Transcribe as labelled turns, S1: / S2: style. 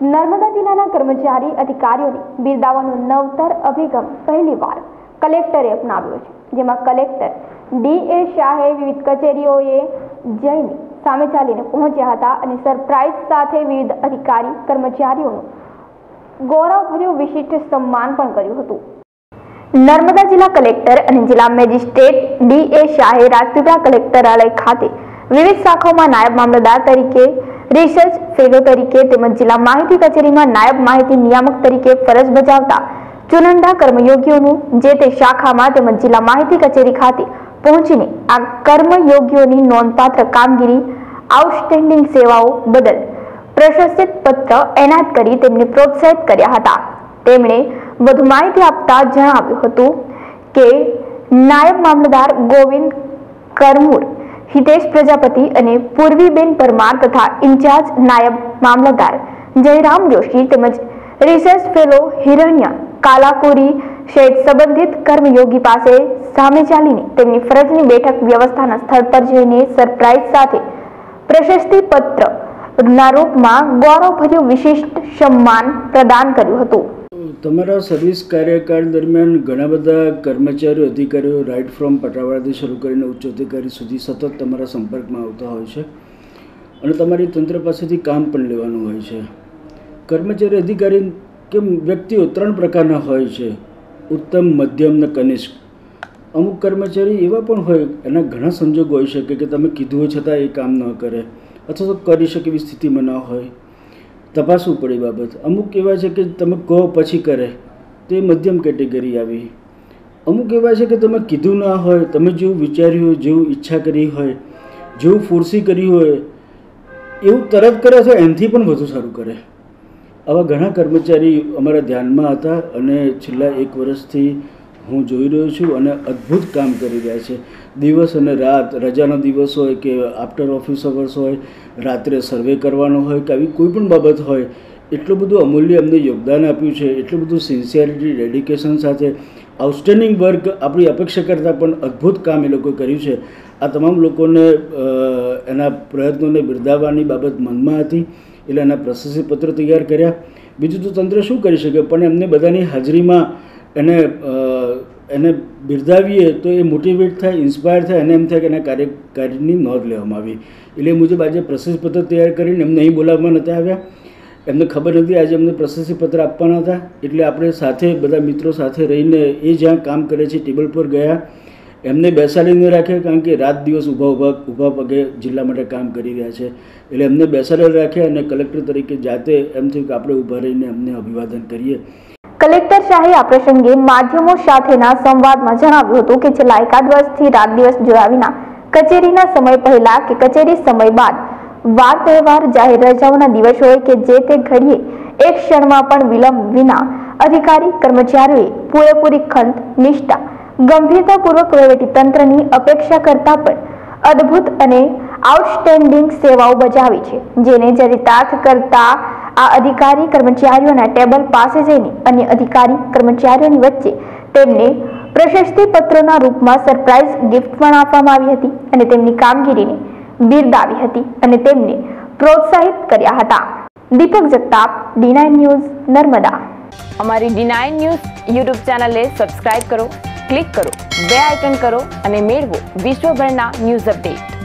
S1: નર્મદા જિલ્લાના કર્મચારી અધિકારીઓને બિરદાવવાનો નવતર અભિગમ પહેલીવાર કલેક્ટરે અપનાવ્યો છે, જેમાં કલેક્ટર ડી એ શાહે વિવિધ કચેરીઓએ જઈને સામે ચાલીને પહોંચ્યા હતા અને સરપ્રાઇઝ સાથે વિવિધ અધિકારી કર્મચારીઓનું ગૌરવભર્યું વિશિષ્ટ સન્માન પણ કર્યું હતું. નર્મદા જિલ્લા કલેક્ટર અને જિલ્લા મેજિસ્ટ્રેટ ડી એ શાહે રાજપીપળા કલેક્ટરાલય ખાતે વિવિધ શાખાઓમાં નાયબ મામલતદાર તરીકે રિસર્ચ ફેલો તરીકે તેમજ જિલ્લા માહિતી કચેરીમાં નાયબ માહિતી નિયામક તરીકે ફરજ બજાવતા ચુનંદા કર્મયોગીઓનું, જે તે શાખામાં તેમજ જિલ્લા માહિતી કચેરી ખાતે પહોંચીને આ કર્મયોગીઓની નોંધપાત્ર કામગીરી આઉટસ્ટેન્ડિંગ સેવાઓ બદલ પ્રશસ્તિત પત્ર એનાયત કરી તેમને પ્રોત્સાહિત કર્યા હતા. તેમણે વધુ માહિતી આપતા જણાવ્યું હતું કે, નાયબ મામલતદાર ગોવિંદ કરમુર હિતેશ પ્રજાપતિ અને પૂર્વીબેન પરમાર તથા ઇન્ચાર્જ નાયબ મામલતદાર જયરામ જોશી તેમજ રિસર્ચ ફેલો હિરણ્ય કાલાકોરી સહિત સંબંધિત કર્મયોગી પાસે સામે ચાલીને તેમની ફરજની બેઠક વ્યવસ્થાના સ્થળ પર જઈને સરપ્રાઇઝ સાથે પ્રશસ્તિ પત્ર રૂપમાં ગૌરવભર્યું વિશિષ્ટ સન્માન પ્રદાન કર્યું હતું.
S2: તમારા સર્વિસ કાર્યકાળ દરમિયાન ઘણા બધા કર્મચારીઓ, અધિકારીઓ રાઇટ ફ્રોમ પટાવાળાથી શરૂ કરીને ઉચ્ચ અધિકારી સુધી સતત તમારા સંપર્કમાં આવતા હોય છે અને તમારી તંત્ર પાસેથી કામ પણ લેવાનું હોય છે. કર્મચારી, અધિકારી કે વ્યક્તિઓ ત્રણ પ્રકારના હોય છે. ઉત્તમ, મધ્યમ ને કનિષ્ઠ અમુક કર્મચારી એવા પણ હોય, એના ઘણા સંજોગો હોઈ શકે કે તમે કીધું છતાં એ કામ ન કરે અથવા તો કરી શકે એવી સ્થિતિમાં ન હોય. તપાસવું પડે બાબત. અમુક એવા છે કે તમે કહો પછી કરે. તે મધ્યમ કેટેગરી આવી. અમુક એવા છે કે તમે કીધું ના હોય, તમે જેવું વિચાર્યું હોય, જેવું ઈચ્છા કરી હોય, જેવું ફોર્સી કરી હોય, એવું તરત કરે તો એનાથી પણ વધુ સારું કરે. આવા ઘણા કર્મચારી અમારા ધ્યાનમાં હતા અને છેલ્લા એક વર્ષથી હું જોઈ રહ્યો છું અને અદ્ભુત કામ કરી રહ્યા છે. દિવસ અને રાત, રજાનો દિવસ હોય કે આફ્ટર ઓફિસ અવર્સ હોય, રાત્રે સર્વે કરવાનો હોય કે આવી કોઈ પણ બાબત હોય, એટલું બધું અમૂલ્ય અમને યોગદાન આપ્યું છે, એટલું બધું સિન્સિયરિટી ડેડિકેશન સાથે આઉટસ્ટેન્ડિંગ વર્ક આપણી અપેક્ષા કરતાં પણ અદ્ભુત કામ એ લોકોએ કર્યું છે. આ તમામ લોકોને એના પ્રયત્નોને બિરદાવવાની બાબત મનમાં હતી, એટલે એના પ્રશસ્તિ પત્ર તૈયાર કર્યા. બીજું તો તંત્ર શું કરી શકે? પણ એમને બધાની હાજરીમાં એને એને બિરદાવીએ તો એ મોટિવેટ થાય ઇન્સ્પાયર થાય, અને એમ થાય કે એના કાર્યકારીની નોંધ લેવામાં આવી. એટલે મુજબ આજે પ્રશસ્તિ પત્ર તૈયાર કરીને એમને અહીં બોલાવવા નહોતા આવ્યા. એમને ખબર નથી, આજે એમને પ્રશસ્તિ પત્ર આપવાના હતા. એટલે આપણે સાથે બધા મિત્રો સાથે રહીને એ જ્યાં કામ કરે છે, ટેબલ પર ગયા. એમને બેસાડીને રાખ્યા, કારણ કે રાત દિવસ ઊભા ઊભા ઊભા પગે જિલ્લા માટે કામ કરી રહ્યા છે. એટલે એમને બેસાડેલ રાખ્યા અને કલેક્ટર તરીકે જાતે એમ થયું કે આપણે ઊભા રહીને એમને અભિવાદન કરીએ.
S1: કલેક્ટર શાહે આ પ્રસંગે માધ્યમો સાથેના સંવાદમાં જણાવ્યું હતું કે છેલ્લા એકાદ વર્ષથી રાત દિવસ જોયા વિના કચેરીના સમય પહેલા કે કચેરી સમય બાદ વાર તહેવાર જાહેર રજાઓના દિવસોએ કે જે તે ઘડીએ એક ક્ષણમાં પણ વિલંબ વિના અધિકારી કર્મચારીઓએ પૂરેપૂરી ખંત, નિષ્ઠા, ગંભીરતાપૂર્વક વહીવટી તંત્રની અપેક્ષા કરતા પણ અદ્ભુત અને આઉટસ્ટેન્ડિંગ સેવાઓ બજાવી છે, જેને ચરિતાર્થ કરતા આ અધિકારી કર્મચારીઓના ટેબલ પાસે જઈને અન્ય અધિકારી કર્મચારીઓની વચ્ચે તેમને પ્રશસ્તિ પત્રોના રૂપમાં સરપ્રાઇઝ ગિફ્ટ પણ આપવામાં આવી હતી અને તેમની કામગીરીને બિરદાવી હતી અને તેમને પ્રોત્સાહિત કર્યા હતા. Deepak Jagtap D news, Narmada.
S3: અમારી ડી ન્યૂઝ યુટ્યુબ ચેનલને સબસ્ક્રાઇબ કરો, ક્લિક કરો, બે આઇકન કરો અને મેળવો વિશ્વભરના ન્યૂઝ અપડેટ.